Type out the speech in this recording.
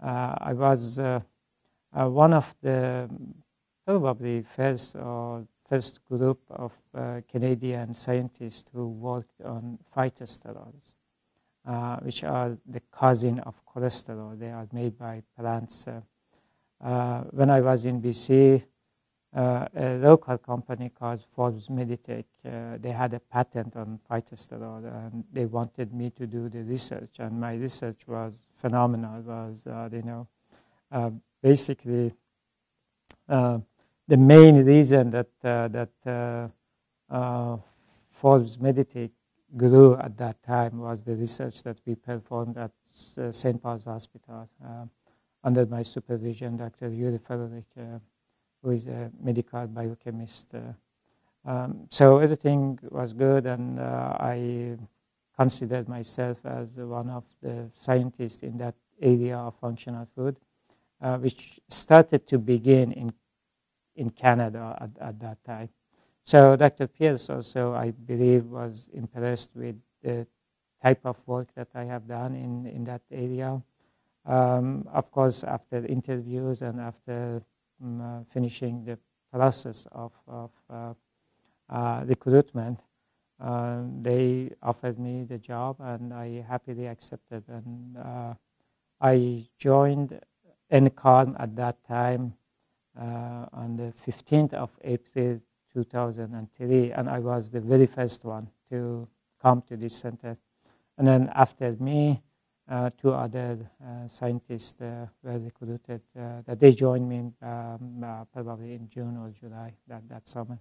I was one of the probably first or first group of uh, Canadian scientists who worked on phytosterols, uh, which are the cousin of cholesterol. They are made by plants. Uh, when I was in BC, uh, a local company called Forbes Medi-Tech, uh, they had a patent on phytosterol and they wanted me to do the research. And my research was phenomenal, was, uh, you know, uh, basically uh, the main reason that, that Forbes Medi-Tech grew at that time was the research that we performed at St. Paul's Hospital under my supervision, Dr. Jiri Frohlich who is a medical biochemist. Uh, um, so everything was good, and uh, I considered myself as one of the scientists in that area of functional food, uh, which started to begin in in Canada at, at that time. So Dr. Pierce also, I believe, was impressed with the type of work that I have done in, in that area. Um, of course, after interviews and after um, uh, finishing the process of, of uh, uh, recruitment, they offered me the job and I happily accepted. And I joined CCARM at that time on the 15th of April 2003, and I was the very first one to come to this center. And then after me, two other uh, scientists uh, were recruited that they joined me um, probably in June or July that, that summer.